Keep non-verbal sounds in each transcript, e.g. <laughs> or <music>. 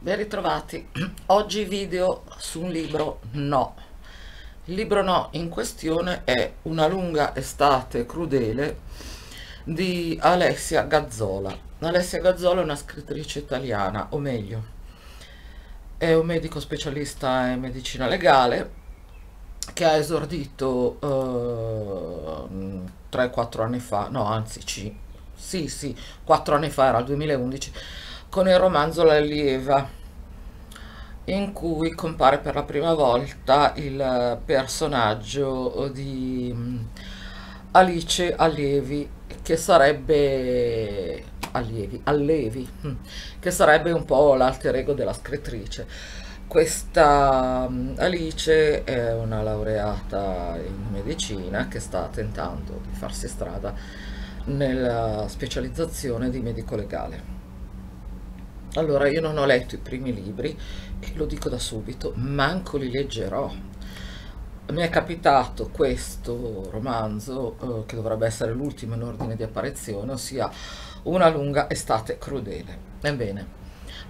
Ben ritrovati. Oggi video su un libro no. Il libro no in questione è Una lunga estate crudele di Alessia Gazzola. Alessia Gazzola è una scrittrice italiana, o meglio, è un medico specialista in medicina legale che ha esordito eh, 3-4 anni fa, no anzi sì, sì, 4 anni fa, era il 2011, con il romanzo La Lieva, in cui compare per la prima volta il personaggio di mm, Alice Allievi, che sarebbe Allievi, Allevi, mm, che sarebbe un po' l'alter ego della scrittrice. Questa mm, Alice è una laureata in medicina che sta tentando di farsi strada nella specializzazione di medico legale. Allora, io non ho letto i primi libri e lo dico da subito, manco li leggerò. Mi è capitato questo romanzo, eh, che dovrebbe essere l'ultimo in ordine di apparizione, ossia Una lunga estate crudele. Ebbene,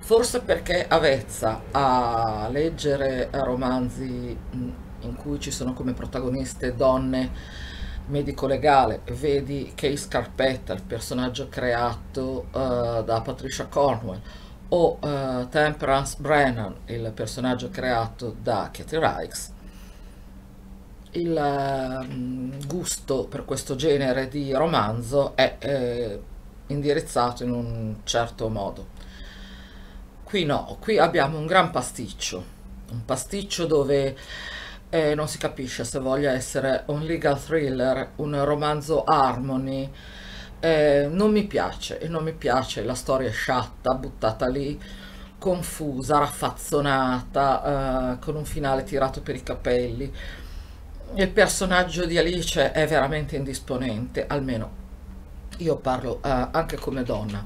forse perché avezza a leggere romanzi in cui ci sono come protagoniste donne medico legale, vedi Kay Scarpetta, il personaggio creato uh, da Patricia Cornwell, o uh, Temperance Brennan, il personaggio creato da Katie Reichs, il uh, gusto per questo genere di romanzo è eh, indirizzato in un certo modo. Qui no, qui abbiamo un gran pasticcio, un pasticcio dove eh, non si capisce se voglia essere un legal thriller, un romanzo harmony, eh, non mi piace e non mi piace la storia sciatta, buttata lì, confusa, raffazzonata, eh, con un finale tirato per i capelli. Il personaggio di Alice è veramente indisponente, almeno io parlo eh, anche come donna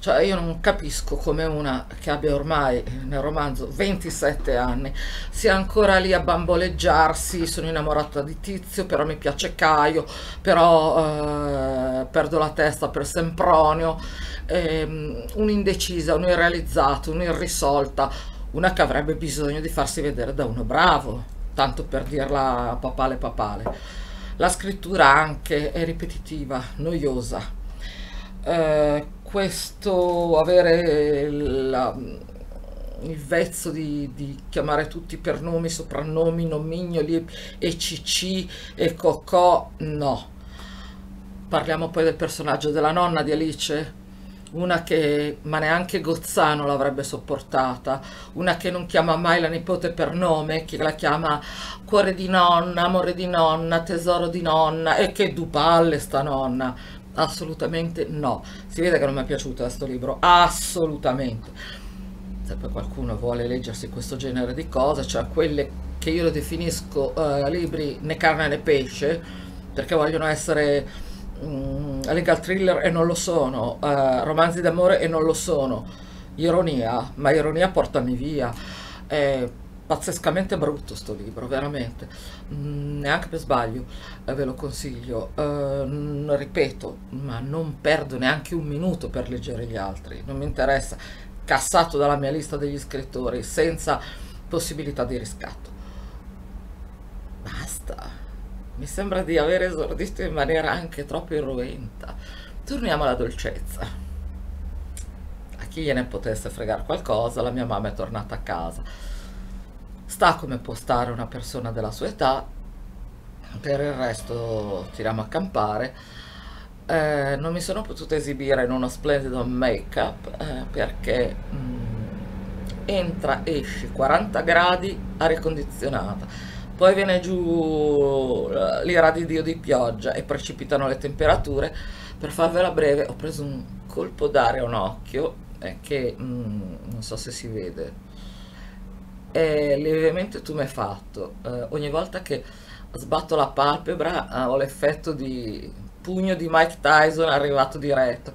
cioè io non capisco come una che abbia ormai nel romanzo 27 anni sia ancora lì a bamboleggiarsi, sono innamorata di Tizio, però mi piace Caio, però eh, perdo la testa per Sempronio, eh, un'indecisa, un'irrealizzata, un'irrisolta, una che avrebbe bisogno di farsi vedere da uno bravo, tanto per dirla papale papale. La scrittura anche è ripetitiva, noiosa. Eh, questo avere la, il vezzo di, di, chiamare tutti per nomi, soprannomi, nomignoli e cc e cocò, no. Parliamo poi del personaggio della nonna di Alice, una che ma neanche Gozzano l'avrebbe sopportata, una che non chiama mai la nipote per nome, che la chiama cuore di nonna, amore di nonna, tesoro di nonna e che dupalle sta nonna assolutamente no. Si vede che non mi è piaciuto questo libro, assolutamente. Se poi qualcuno vuole leggersi questo genere di cose, cioè quelle che io lo definisco uh, libri né carne né pesce, perché vogliono essere um, legal thriller e non lo sono, uh, romanzi d'amore e non lo sono, ironia, ma ironia portami via. Eh, pazzescamente brutto sto libro, veramente, mm, neanche per sbaglio eh, ve lo consiglio, uh, ripeto, ma non perdo neanche un minuto per leggere gli altri, non mi interessa, cassato dalla mia lista degli scrittori, senza possibilità di riscatto. Basta, mi sembra di aver esordito in maniera anche troppo irruenta. Torniamo alla dolcezza. A chi gliene potesse fregare qualcosa, la mia mamma è tornata a casa sta come può stare una persona della sua età, per il resto tiriamo a campare. Eh, non mi sono potuta esibire in uno splendido make up eh, perché mh, mm, entra, esce 40 gradi aria condizionata poi viene giù eh, l'ira di Dio di pioggia e precipitano le temperature per farvela breve ho preso un colpo d'aria a un occhio eh, che mm, non so se si vede è lievemente tumefatto. Eh, ogni volta che sbatto la palpebra eh, ho l'effetto di pugno di Mike Tyson arrivato diretto.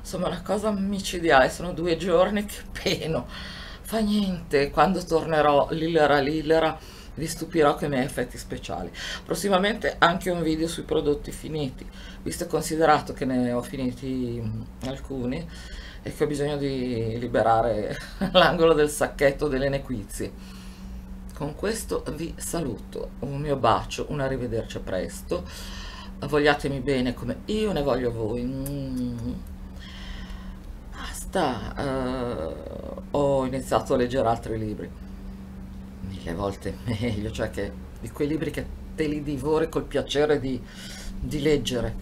Insomma, una cosa micidiale. Sono due giorni che <laughs> peno. Fa niente, quando tornerò lillera lillera vi stupirò con i miei effetti speciali. Prossimamente anche un video sui prodotti finiti, visto e considerato che ne ho finiti alcuni e che ho bisogno di liberare <laughs> l'angolo del sacchetto delle nequizie. Con questo vi saluto, un mio bacio, un arrivederci presto, vogliatemi bene come io ne voglio voi. Mm. Basta, uh, ho iniziato a leggere altri libri, mille volte <laughs> meglio, cioè che di quei libri che te li divori col piacere di, di leggere.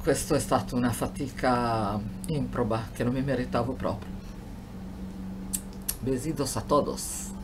Questo è stata una fatica improba che non mi meritavo proprio. Besidos a todos.